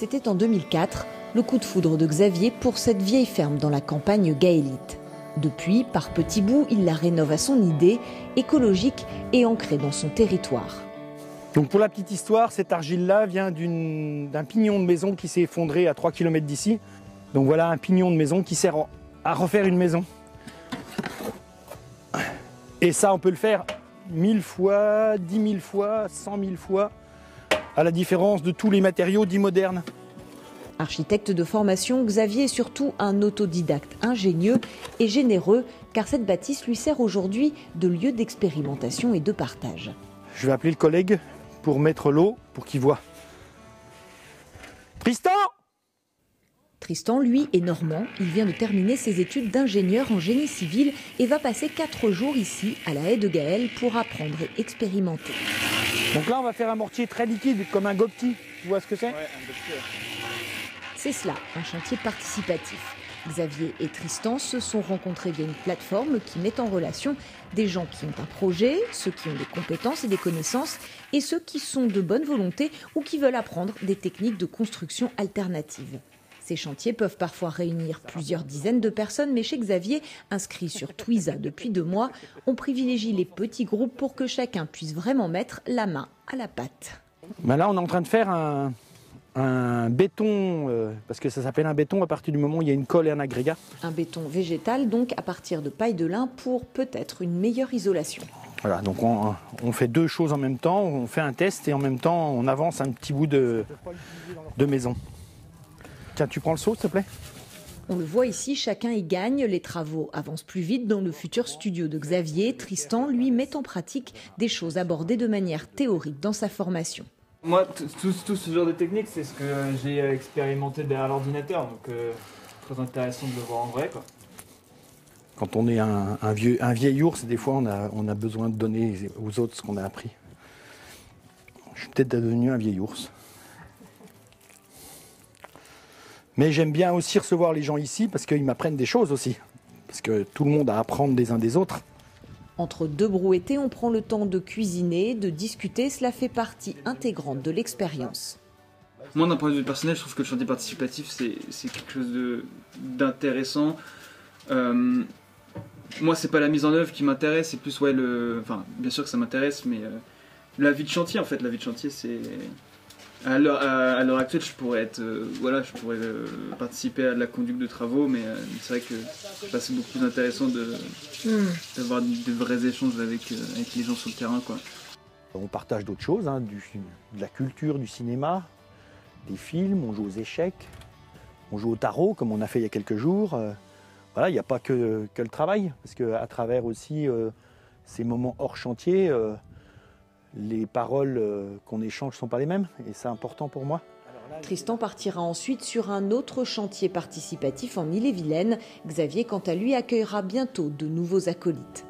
C'était en 2004, le coup de foudre de Xavier pour cette vieille ferme dans la campagne gaélite. Depuis, par petits bouts, il la rénove à son idée, écologique et ancrée dans son territoire. Donc pour la petite histoire, cette argile-là vient d'un pignon de maison qui s'est effondré à 3 km d'ici. Donc voilà un pignon de maison qui sert à refaire une maison. Et ça, on peut le faire mille fois, dix mille fois, cent mille fois, à la différence de tous les matériaux dits modernes. Architecte de formation, Xavier est surtout un autodidacte ingénieux et généreux, car cette bâtisse lui sert aujourd'hui de lieu d'expérimentation et de partage. Je vais appeler le collègue pour mettre l'eau pour qu'il voit. Tristan Tristan, lui, est normand. Il vient de terminer ses études d'ingénieur en génie civil et va passer quatre jours ici, à la haie de Gaël, pour apprendre et expérimenter. Donc là, on va faire un mortier très liquide, comme un gopti. Tu vois ce que c'est C'est cela, un chantier participatif. Xavier et Tristan se sont rencontrés via une plateforme qui met en relation des gens qui ont un projet, ceux qui ont des compétences et des connaissances, et ceux qui sont de bonne volonté ou qui veulent apprendre des techniques de construction alternatives. Ces chantiers peuvent parfois réunir plusieurs dizaines de personnes, mais chez Xavier, inscrit sur Twiza depuis deux mois, on privilégie les petits groupes pour que chacun puisse vraiment mettre la main à la pâte. Ben là, on est en train de faire un, béton, euh, parce que ça s'appelle un béton à partir du moment où il y a une colle et un agrégat. Un béton végétal, donc à partir de paille de lin pour peut-être une meilleure isolation. Voilà, donc on, on, fait deux choses en même temps, on fait un test et en même temps on avance un petit bout de, de maison. Tiens, tu prends le saut, s'il te plaît on le voit ici, chacun y gagne, les travaux avancent plus vite dans le futur studio de Xavier. Tristan, lui, met en pratique des choses abordées de manière théorique dans sa formation. Moi, tout, ce genre de technique, c'est ce que j'ai expérimenté derrière l'ordinateur, donc euh, très intéressant de le voir en vrai. Quand on est un, vieux, un vieil ours, des fois, on a, on a besoin de donner aux autres ce qu'on a appris. Je suis peut-être devenu un vieil ours. Mais j'aime bien aussi recevoir les gens ici parce qu'ils m'apprennent des choses aussi. Parce que tout le monde a à apprendre des uns des autres. Entre deux brouettés, on prend le temps de cuisiner, de discuter. Cela fait partie intégrante de l'expérience. Moi, d'un point de vue personnel, je trouve que le chantier participatif, c'est quelque chose d'intéressant. Euh, moi, c'est pas la mise en œuvre qui m'intéresse, c'est plus ouais le. Enfin, bien sûr que ça m'intéresse, mais euh, la vie de chantier, en fait, la vie de chantier, c'est à l'heure actuelle, je pourrais être, euh, voilà, je pourrais euh, participer à de la conduite de travaux, mais euh, c'est vrai que c'est beaucoup plus intéressant hmm. d'avoir de, vrais échanges avec, avec les gens sur le terrain, quoi. On partage d'autres choses, hein, de la culture, du cinéma, des films, on joue aux échecs, on joue au tarot comme on a fait il y a quelques jours. voilà, il n'y a pas que, que, le travail, parce qu'à travers aussi ces moments hors chantier, les paroles euh, qu'on échange ne sont pas les mêmes et c'est important pour moi. Tristan partira ensuite sur un autre chantier participatif en Ille-et-Vilaine. Xavier, quant à lui, accueillera bientôt de nouveaux acolytes.